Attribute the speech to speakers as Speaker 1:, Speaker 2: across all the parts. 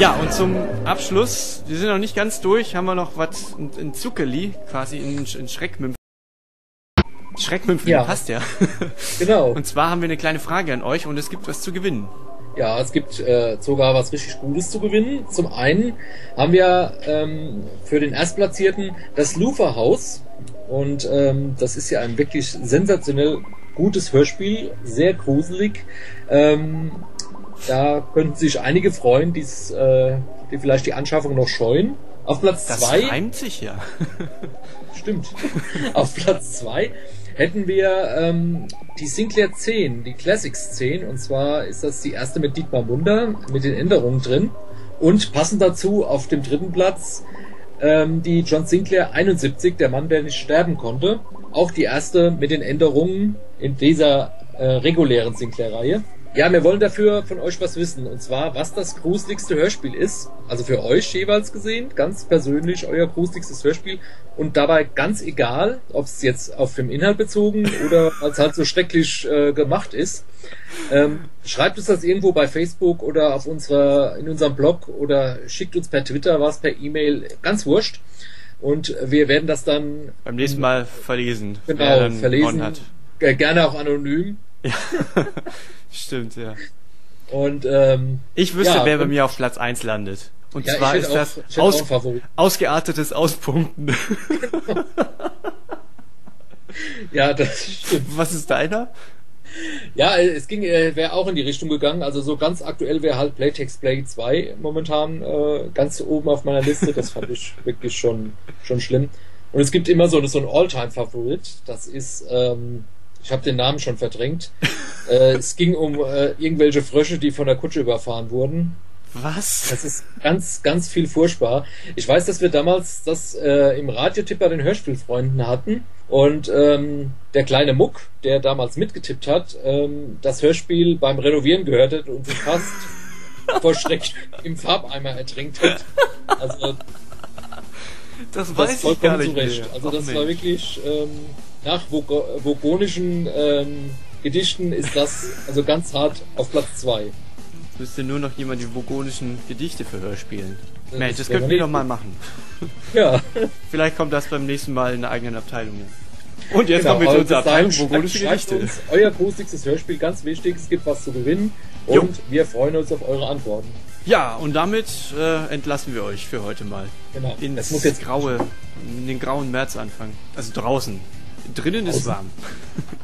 Speaker 1: Ja, und zum Abschluss, wir sind noch nicht ganz durch, haben wir noch was in, in Zuckerli, quasi in, in Schreckmümpfen. Schreckmümpfen,
Speaker 2: Ja.
Speaker 1: passt ja.
Speaker 2: Genau.
Speaker 1: Und zwar haben wir eine kleine Frage an euch und es gibt was zu gewinnen.
Speaker 2: Ja, es gibt äh, sogar was richtig Gutes zu gewinnen. Zum einen haben wir ähm, für den Erstplatzierten das Lufa-Haus. Und ähm, das ist ja ein wirklich sensationell gutes Hörspiel, sehr gruselig. Ähm, da könnten sich einige freuen, die's, äh, die vielleicht die Anschaffung noch scheuen. Auf Platz
Speaker 1: Das
Speaker 2: zwei
Speaker 1: reimt sich ja.
Speaker 2: Stimmt. Auf Platz 2 hätten wir ähm, die Sinclair 10, die Classics 10. Und zwar ist das die erste mit Dietmar Munder, mit den Änderungen drin. Und passend dazu auf dem dritten Platz ähm, die John Sinclair 71, der Mann, der nicht sterben konnte. Auch die erste mit den Änderungen in dieser äh, regulären Sinclair-Reihe. Ja, wir wollen dafür von euch was wissen. Und zwar, was das gruseligste Hörspiel ist. Also für euch jeweils gesehen, ganz persönlich euer gruseligstes Hörspiel. Und dabei ganz egal, ob es jetzt auf den Inhalt bezogen oder als halt so schrecklich äh, gemacht ist. Ähm, schreibt uns das irgendwo bei Facebook oder auf unserer, in unserem Blog oder schickt uns per Twitter was, per E-Mail, ganz wurscht. Und wir werden das dann
Speaker 1: Beim nächsten Mal verlesen.
Speaker 2: genau verlesen. Äh, Gerne auch anonym.
Speaker 1: Ja. Stimmt, ja.
Speaker 2: Und ähm,
Speaker 1: Ich wüsste,
Speaker 2: Ja,
Speaker 1: wer bei mir auf Platz 1 landet. Und
Speaker 2: Ja,
Speaker 1: zwar ist das
Speaker 2: auch- hätte
Speaker 1: aus,
Speaker 2: Favorit.
Speaker 1: ausgeartetes Auspunkten.
Speaker 2: ja, das stimmt.
Speaker 1: Was ist deiner?
Speaker 2: Ja, es ging, äh, wäre auch in die Richtung gegangen. Also so ganz aktuell wäre halt Playtext Play 2 momentan äh, ganz oben auf meiner Liste. Das fand ich wirklich schon, schon schlimm. Und es gibt immer so, so ein All-Time-Favorit. Das ist, ähm, ich habe den Namen schon verdrängt. äh, es ging um äh, irgendwelche Frösche, die von der Kutsche überfahren wurden.
Speaker 1: Was?
Speaker 2: Das ist ganz, ganz viel furchtbar. Ich weiß, dass wir damals das äh, im Radiotipp bei den Hörspielfreunden hatten und ähm, der kleine Muck, der damals mitgetippt hat, ähm, das Hörspiel beim Renovieren gehört hat und sich fast vor Schreck im Farbeimer ertränkt hat. Also
Speaker 1: Das
Speaker 2: das
Speaker 1: weiß ich
Speaker 2: vollkommen
Speaker 1: gar nicht
Speaker 2: zurecht.
Speaker 1: mehr.
Speaker 2: Also
Speaker 1: Ach,
Speaker 2: das
Speaker 1: Mensch.
Speaker 2: war wirklich ähm, nach Vogo vogonischen ähm, Gedichten ist das also ganz hart auf Platz zwei.
Speaker 1: Müsste nur noch jemand die vogonischen Gedichte für Hörspielen.
Speaker 2: Das
Speaker 1: Mensch, das könnten wir doch mal machen.
Speaker 2: Ja.
Speaker 1: Vielleicht kommt das beim nächsten Mal in einer eigenen Abteilung. Und jetzt
Speaker 2: Genau,
Speaker 1: kommen wir zu unserer Abteilung vogonische Gedichte.
Speaker 2: Uns euer gruseligstes Hörspiel, ganz wichtig, es gibt was zu gewinnen und
Speaker 1: Jo.
Speaker 2: wir freuen uns auf eure Antworten.
Speaker 1: Ja, und damit äh, entlassen wir euch für heute mal.
Speaker 2: Genau.
Speaker 1: Ins
Speaker 2: Das muss jetzt
Speaker 1: graue, in den grauen März anfangen. Also draußen. Drinnen ist
Speaker 2: Draußen.
Speaker 1: warm.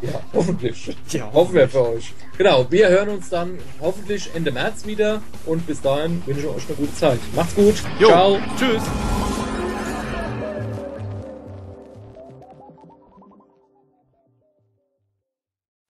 Speaker 2: Ja, hoffentlich.
Speaker 1: Ja,
Speaker 2: Hoffen wir für euch. Genau, wir hören uns dann hoffentlich Ende März wieder und bis dahin wünsche ich euch eine gute Zeit. Macht's gut.
Speaker 1: Jo,
Speaker 2: Ciao.
Speaker 1: Tschüss.